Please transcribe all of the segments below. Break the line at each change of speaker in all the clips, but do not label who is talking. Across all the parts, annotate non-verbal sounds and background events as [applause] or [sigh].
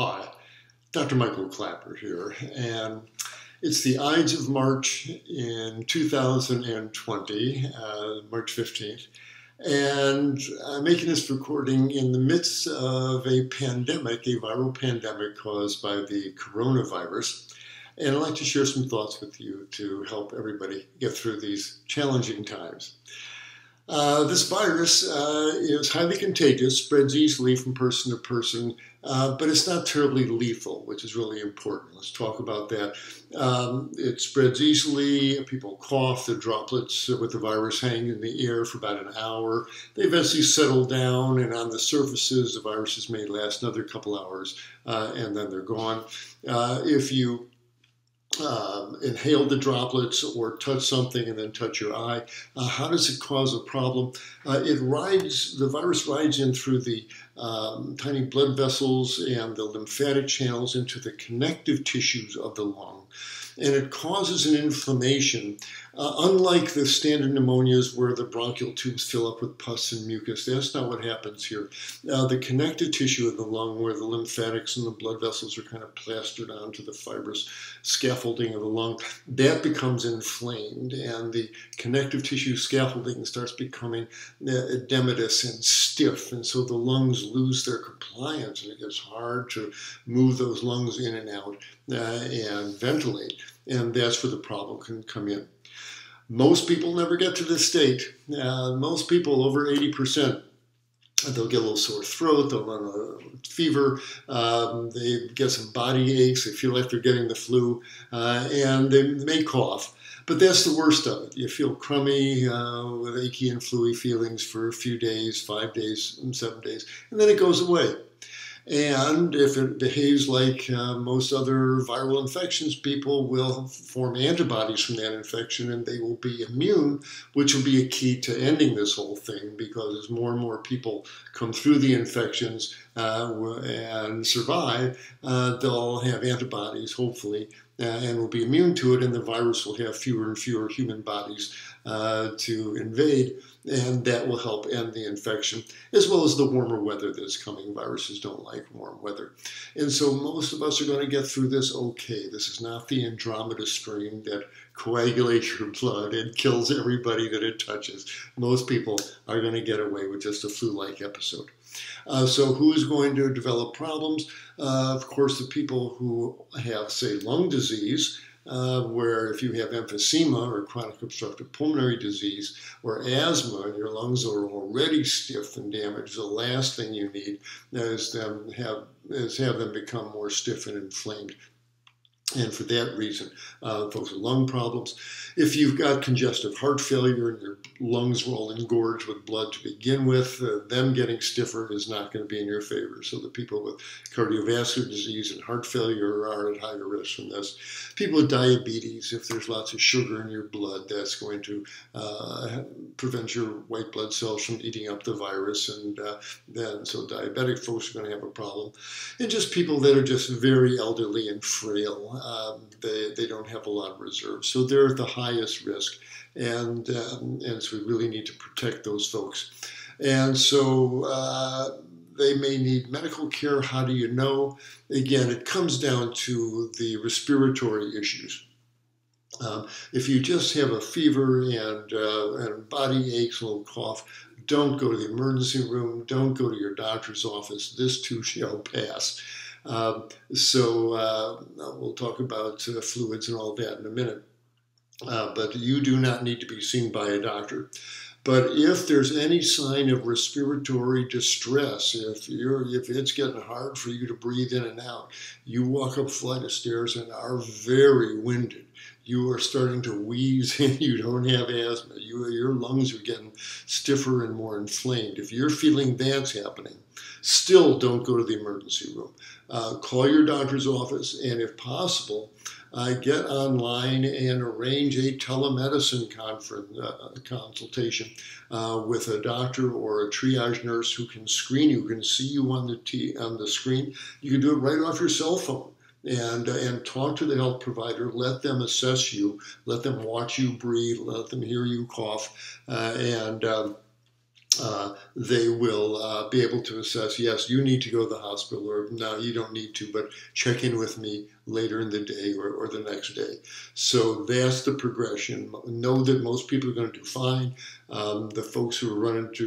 Hi, Dr. Michael Klaper here, and it's the Ides of March in 2020, uh, March 15th, and I'm making this recording in the midst of a pandemic, a viral pandemic caused by the coronavirus. And I'd like to share some thoughts with you to help everybody get through these challenging times. Uh, this virus uh, is highly contagious, spreads easily from person to person, uh, but it's not terribly lethal, which is really important. Let's talk about that. Um, it spreads easily. People cough, the droplets with the virus hang in the air for about an hour. They eventually settle down, and on the surfaces, the viruses may last another couple hours, uh, and then they're gone. Uh, if you um, inhale the droplets or touch something and then touch your eye. Uh, how does it cause a problem? Uh, it rides, the virus rides in through the um, tiny blood vessels and the lymphatic channels into the connective tissues of the lung and it causes an inflammation. Uh, unlike the standard pneumonias where the bronchial tubes fill up with pus and mucus, that's not what happens here. Uh, the connective tissue of the lung, where the lymphatics and the blood vessels are kind of plastered onto the fibrous scaffolding of the lung, that becomes inflamed, and the connective tissue scaffolding starts becoming uh, edematous and stiff, and so the lungs lose their compliance, and it gets hard to move those lungs in and out uh, and ventilate and that's where the problem can come in. Most people never get to this state. Uh, most people, over 80%, they'll get a little sore throat, they'll run a fever, um, they get some body aches, they feel like they're getting the flu, uh, and they may cough. But that's the worst of it. You feel crummy uh, with achy and fluey feelings for a few days, five days, seven days, and then it goes away. And if it behaves like uh, most other viral infections, people will form antibodies from that infection and they will be immune, which will be a key to ending this whole thing because as more and more people come through the infections uh, and survive, uh, they'll have antibodies, hopefully, uh, and will be immune to it, and the virus will have fewer and fewer human bodies uh, to invade, and that will help end the infection, as well as the warmer weather that's coming. Viruses don't like warm weather. And so most of us are going to get through this okay. This is not the Andromeda strain that coagulates your blood and kills everybody that it touches. Most people are going to get away with just a flu like episode. Uh, so, who's going to develop problems? Uh, of course, the people who have, say, lung disease, uh, where if you have emphysema or chronic obstructive pulmonary disease or asthma your lungs are already stiff and damaged, the last thing you need is them have is have them become more stiff and inflamed and for that reason, uh, folks with lung problems. If you've got congestive heart failure and your lungs are all engorged with blood to begin with, uh, them getting stiffer is not going to be in your favor. So the people with cardiovascular disease and heart failure are at higher risk from this. People with diabetes, if there's lots of sugar in your blood, that's going to uh, prevent your white blood cells from eating up the virus, and uh, then so diabetic folks are going to have a problem. And just people that are just very elderly and frail um, they, they don't have a lot of reserves. So they're at the highest risk. And, um, and so we really need to protect those folks. And so uh, they may need medical care. How do you know? Again, it comes down to the respiratory issues. Um, if you just have a fever and, uh, and body aches, a little cough, don't go to the emergency room. Don't go to your doctor's office. This too shall pass. Um, so uh, we'll talk about uh, fluids and all that in a minute. Uh, but you do not need to be seen by a doctor. But if there's any sign of respiratory distress, if you're if it's getting hard for you to breathe in and out, you walk up a flight of stairs and are very winded, you are starting to wheeze [laughs] and you don't have asthma, you, your lungs are getting stiffer and more inflamed. If you're feeling that's happening, still don't go to the emergency room. Uh, call your doctor's office, and if possible, uh, get online and arrange a telemedicine conference, uh, consultation uh, with a doctor or a triage nurse who can screen you, can see you on the t- on the screen. You can do it right off your cell phone. And, uh, and talk to the health provider, let them assess you, let them watch you breathe, let them hear you cough, uh, and um, uh, they will uh, be able to assess yes, you need to go to the hospital, or no, you don't need to, but check in with me later in the day or, or the next day. So that's the progression. Know that most people are going to do fine. Um, the folks who are running to,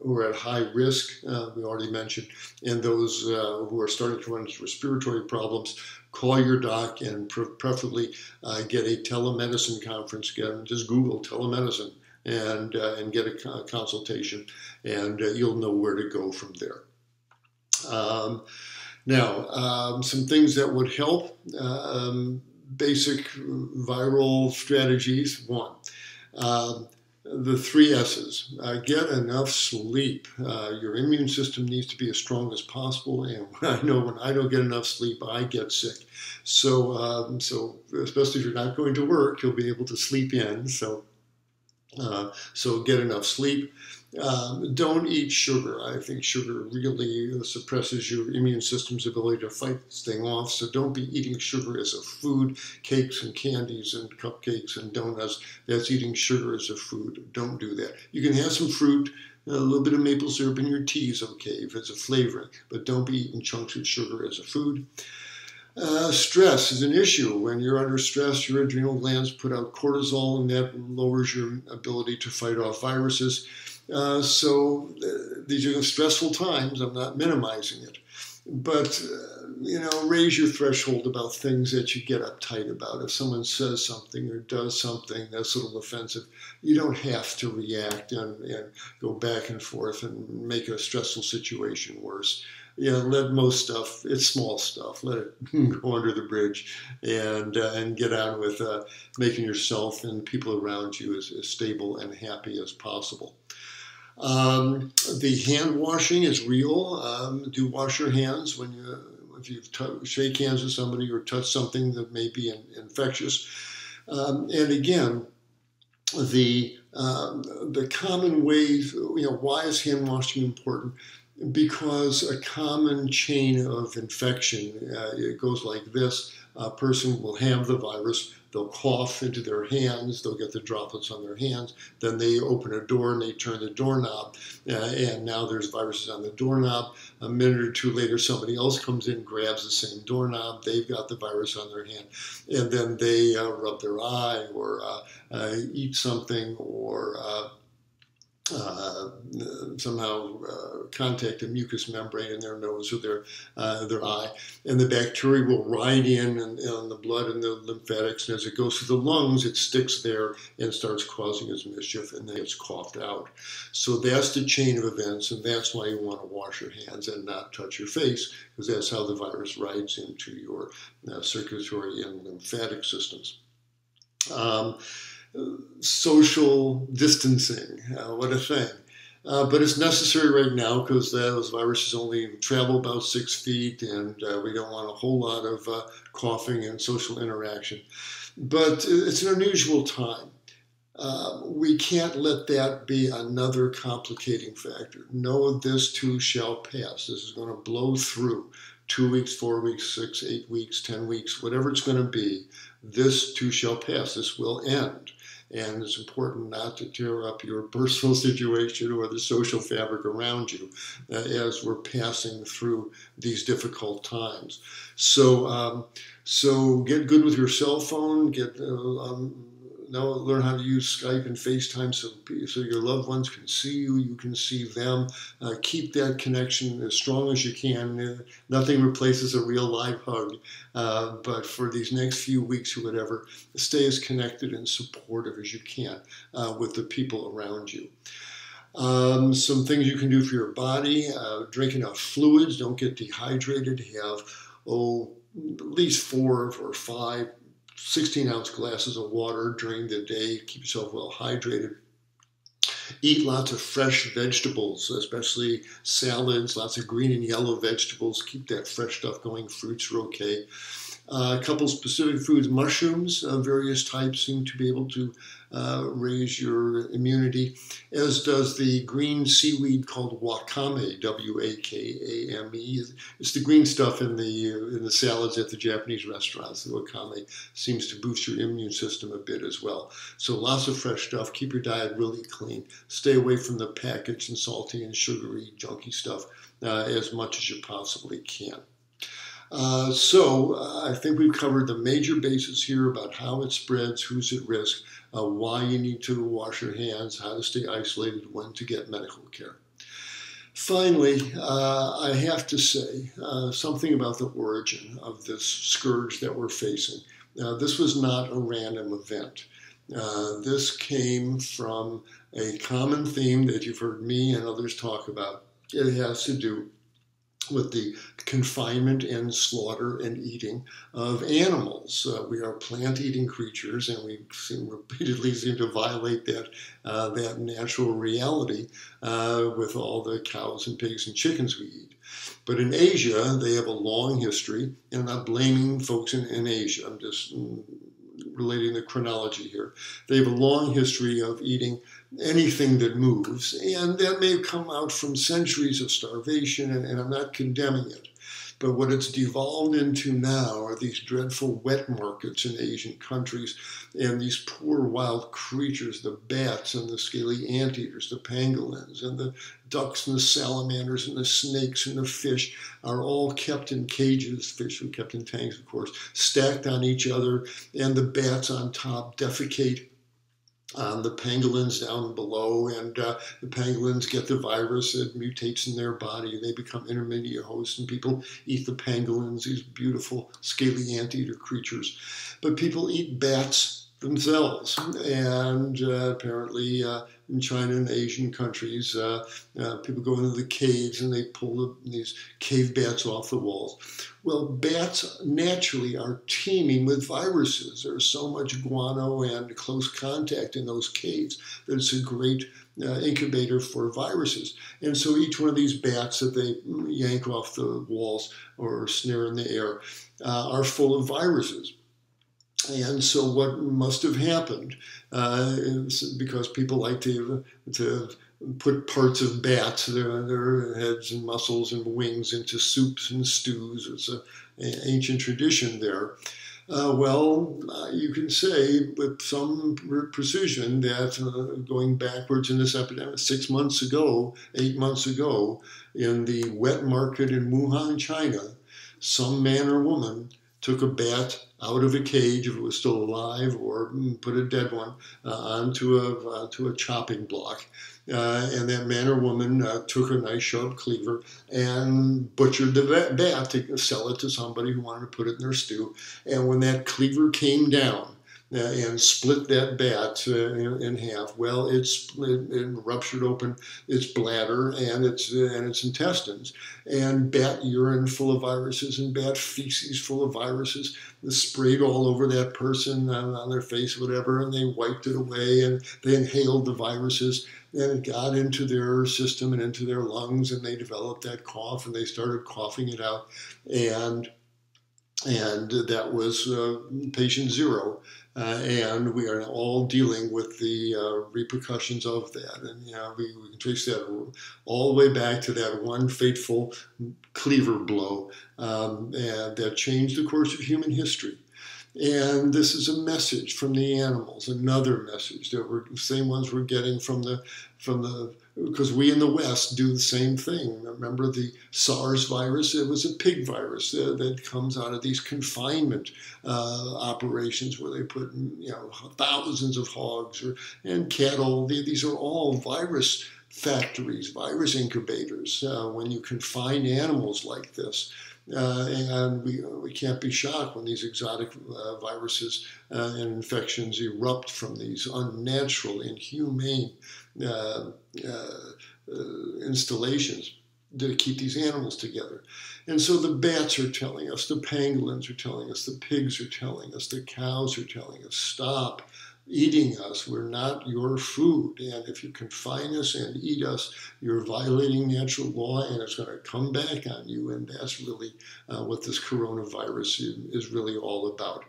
uh, who are at high risk, uh, we already mentioned, and those uh, who are starting to run into respiratory problems, call your doc and preferably uh, get a telemedicine conference. Again, just Google telemedicine and uh, and get a consultation, and uh, you'll know where to go from there. Um, now, um, some things that would help um, basic viral strategies. One, um, the three S's. Uh, get enough sleep. Uh, your immune system needs to be as strong as possible. And [laughs] I know when I don't get enough sleep, I get sick. So, um, so especially if you're not going to work, you'll be able to sleep in. So uh, so get enough sleep. Um, don't eat sugar. I think sugar really suppresses your immune system's ability to fight this thing off. So don't be eating sugar as a food. Cakes and candies and cupcakes and donuts, that's eating sugar as a food. Don't do that. You can have some fruit, a little bit of maple syrup in your tea is okay if it's a flavoring, but don't be eating chunks of sugar as a food. Uh, stress is an issue. When you're under stress, your adrenal glands put out cortisol, and that lowers your ability to fight off viruses. Uh, so uh, these are stressful times. I'm not minimizing it, but uh, you know, raise your threshold about things that you get uptight about. If someone says something or does something that's a little offensive, you don't have to react and, and go back and forth and make a stressful situation worse you know, let most stuff, it's small stuff, let it [laughs] go under the bridge and, uh, and get on with uh, making yourself and people around you as, as stable and happy as possible. Um, the hand washing is real. Um, do wash your hands when you, if you t- shake hands with somebody or touch something that may be in, infectious. Um, and again, the um, the common ways, you know, why is hand washing important? because a common chain of infection, uh, it goes like this. A person will have the virus, they'll cough into their hands, they'll get the droplets on their hands, then they open a door and they turn the doorknob, uh, and now there's viruses on the doorknob. A minute or two later, somebody else comes in, grabs the same doorknob, they've got the virus on their hand, and then they uh, rub their eye or uh, uh, eat something or uh, somehow uh, contact a mucous membrane in their nose or their uh, their eye, and the bacteria will ride in on the blood and the lymphatics, and as it goes through the lungs, it sticks there and starts causing its mischief, and then it's coughed out. So that's the chain of events, and that's why you want to wash your hands and not touch your face, because that's how the virus rides into your uh, circulatory and lymphatic systems. Um, social distancing. Uh, what a thing. Uh, but it's necessary right now because those viruses only travel about six feet and uh, we don't want a whole lot of uh, coughing and social interaction. But it's an unusual time. Uh, we can't let that be another complicating factor. No, this too shall pass. This is going to blow through two weeks, four weeks, six, eight weeks, ten weeks, whatever it's going to be. This too shall pass. This will end and it's important not to tear up your personal [laughs] situation or the social fabric around you uh, as we're passing through these difficult times. So, um, so get good with your cell phone. Get uh, um, now learn how to use Skype and FaceTime so, so your loved ones can see you, you can see them. Uh, keep that connection as strong as you can. Uh, nothing replaces a real live hug. Uh, but for these next few weeks or whatever, stay as connected and supportive as you can uh, with the people around you. Um, some things you can do for your body uh, drink enough fluids, don't get dehydrated. Have, oh, at least four or five 16 ounce glasses of water during the day. Keep yourself well hydrated. Eat lots of fresh vegetables, especially salads, lots of green and yellow vegetables. Keep that fresh stuff going. Fruits are okay. Uh, a couple specific foods, mushrooms of various types seem to be able to uh, raise your immunity, as does the green seaweed called wakame, W-A-K-A-M-E. It's the green stuff in the in the salads at the Japanese restaurants. The wakame seems to boost your immune system a bit as well. So lots of fresh stuff. Keep your diet really clean. Stay away from the packaged and salty and sugary, junky stuff uh, as much as you possibly can. Uh, so uh, I think we've covered the major bases here about how it spreads, who's at risk, uh, why you need to wash your hands, how to stay isolated, when to get medical care. Finally, uh, I have to say uh, something about the origin of this scourge that we're facing. Now, this was not a random event. this came from a common theme that you've heard me and others talk about. It has to do with the confinement and slaughter and eating of animals. Uh, we are plant-eating creatures, and we seem, repeatedly [laughs] seem to violate that uh, that natural reality uh, with all the cows and pigs and chickens we eat. But in Asia, they have a long history, and I'm not blaming folks in, in Asia. I'm just mm, relating the chronology here. They have a long history of eating anything that moves, and that may have come out from centuries of starvation, and, and I'm not condemning it. But what it's devolved into now are these dreadful wet markets in Asian countries and these poor wild creatures, the bats and the scaly anteaters, the pangolins and the ducks and the salamanders and the snakes and the fish are all kept in cages. Fish are kept in tanks, of course, stacked on each other, and the bats on top defecate um, the pangolins down below, and uh, the pangolins get the virus. It mutates in their body. They become intermediate hosts, and people eat the pangolins, these beautiful scaly anteater creatures. But people eat bats themselves, and uh, apparently uh, in China and Asian countries, uh, uh, people go into the caves and they pull the, these cave bats off the walls. Well, bats naturally are teeming with viruses. There's so much guano and close contact in those caves that it's a great uh, incubator for viruses. And so each one of these bats that they yank off the walls or snare in the air uh, are full of viruses. And so, what must have happened uh, because people like to, to put parts of bats, their, their heads and muscles and wings, into soups and stews. It's an ancient tradition there. Uh, well, uh, you can say with some precision that uh, going backwards in this epidemic, six months ago, eight months ago, in the wet market in Wuhan, China, some man or woman took a bat out of a cage if it was still alive, or put a dead one uh, onto a onto a chopping block. Uh, and that man or woman uh, took a nice sharp cleaver and butchered the bat to sell it to somebody who wanted to put it in their stew. And when that cleaver came down, and split that bat uh, in, half. Well, it, it ruptured open its bladder and its uh, and its intestines, and bat urine full of viruses and bat feces full of viruses sprayed all over that person on, on their face, whatever, and they wiped it away and they inhaled the viruses. And it got into their system and into their lungs and they developed that cough and they started coughing it out. And and that was uh, patient zero uh, and we are all dealing with the uh, repercussions of that. And you know, we, we, can trace that all the way back to that one fateful cleaver blow um, that changed the course of human history. And this is a message from the animals, another message that we're the same ones we're getting from the from the because we in the West do the same thing. Remember the SARS virus? It was a pig virus uh, that comes out of these confinement uh, operations where they put you know thousands of hogs or and cattle. These are all virus factories, virus incubators. Uh, when you confine animals like this. Uh, and we, we can't be shocked when these exotic uh, viruses uh, and infections erupt from these unnatural, inhumane Uh, uh, uh, installations to keep these animals together. And so the bats are telling us, the pangolins are telling us, the pigs are telling us, the cows are telling us, stop eating us. We're not your food. And if you confine us and eat us, you're violating natural law and it's going to come back on you. And that's really uh, what this coronavirus is really all about.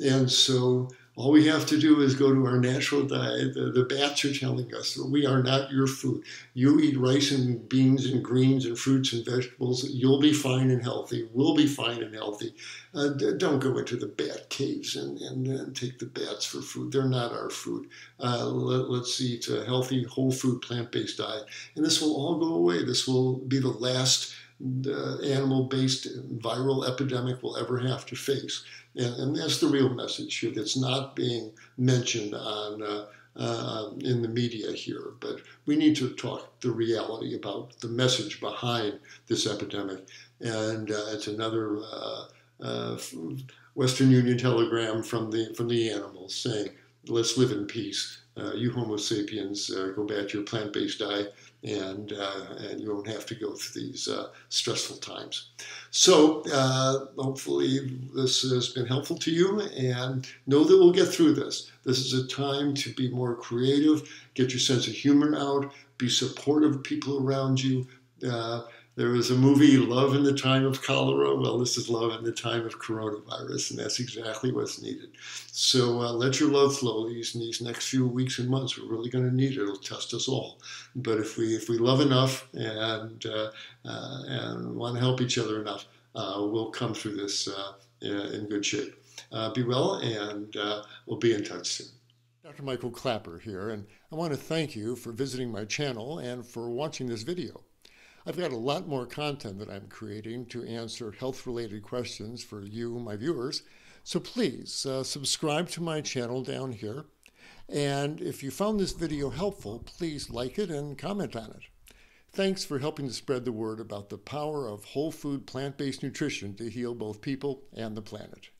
And so all we have to do is go to our natural diet. The, the bats are telling us that we are not your food. You eat rice and beans and greens and fruits and vegetables. You'll be fine and healthy. We'll be fine and healthy. Uh, don't go into the bat caves and, and, and, take the bats for food. They're not our food. Uh, let, us eat a healthy, whole food, plant based diet. And this will all go away. This will be the last uh, animal based viral epidemic we'll ever have to face. And, and that's the real message here that's not being mentioned on. Uh, uh, in the media here, but we need to talk the reality about the message behind this epidemic. And uh, it's another uh, uh, Western Union telegram from the from the animals saying, "Let's live in peace. Uh, you Homo sapiens, go back to your plant-based diet." And uh, and you won't have to go through these uh, stressful times. So uh, hopefully this has been helpful to you, and know that we'll get through this. This is a time to be more creative, get your sense of humor out, be supportive of people around you. Uh, there was a movie, Love in the Time of Cholera. Well, this is Love in the Time of Coronavirus, and that's exactly what's needed. So uh, let your love flow these, these next few weeks and months. We're really going to need it. It'll test us all. But if we if we love enough and uh, uh, and want to help each other enough, uh, we'll come through this uh, in good shape. Uh, be well, and we'll be in touch soon. Dr. Michael Klaper here, and I want to thank you for visiting my channel and for watching this video. I've got a lot more content that I'm creating to answer health related questions for you, my viewers. So please uh, subscribe to my channel down here. And if you found this video helpful, please like it and comment on it. Thanks for helping to spread the word about the power of whole food plant based nutrition to heal both people and the planet.